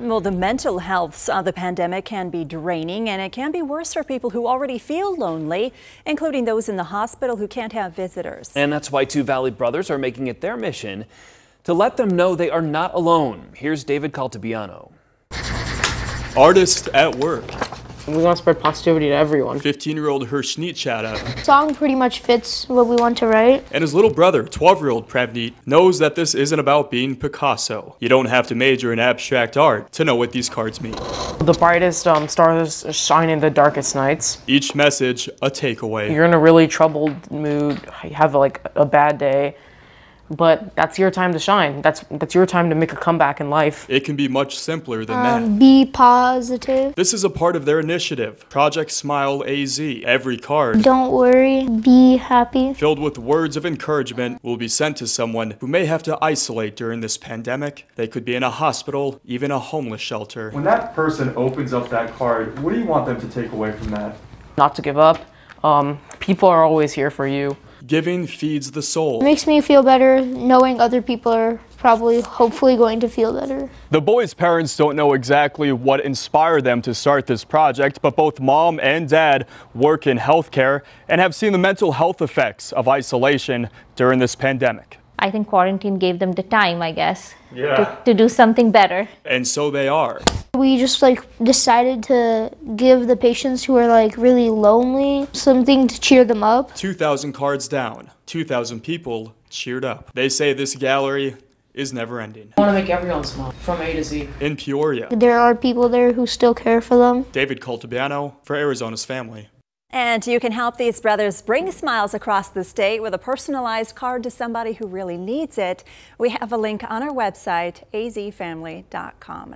Well, the mental health of the pandemic can be draining and it can be worse for people who already feel lonely, including those in the hospital who can't have visitors. And that's why Two Valley Brothers are making it their mission to let them know they are not alone. Here's David Caltabiano. Artist at work. We want to spread positivity to everyone. 15 year old Hershneet Chada song pretty much fits what we want to write. and his little brother, 12 year old Pravneet, knows that this isn't about being Picasso. You don't have to major in abstract art to know what these cards mean. The brightest um, stars shine in the darkest nights. Each message, a takeaway. You're in a really troubled mood, you have like a bad day, but that's your time to shine. That's that's your time to make a comeback in life. It can be much simpler than Um, that. be positive. This is a part of their initiative, Project Smile AZ. Every card, Don't worry. Be happy. filled with words of encouragement, will be sent to someone who may have to isolate during this pandemic. They could be in a hospital, even a homeless shelter. When that person opens up that card, what do you want them to take away from that? Not to give up. Um, people are always here for you. Giving feeds the soul. It makes me feel better knowing other people are probably, hopefully, going to feel better. The boys' parents don't know exactly what inspired them to start this project, but both mom and dad work in healthcare and have seen the mental health effects of isolation during this pandemic. I think quarantine gave them the time, I guess, Yeah. to, to do something better. And so they are. We just like decided to give the patients who are like really lonely something to cheer them up. 2,000 cards down, 2,000 people cheered up. They say this gallery is never ending. I want to make everyone smile from A to Z. In Peoria, There are people there who still care for them. David Caltabiano for Arizona's Family. And you can help these brothers bring smiles across the state with a personalized card to somebody who really needs it. We have a link on our website, azfamily.com.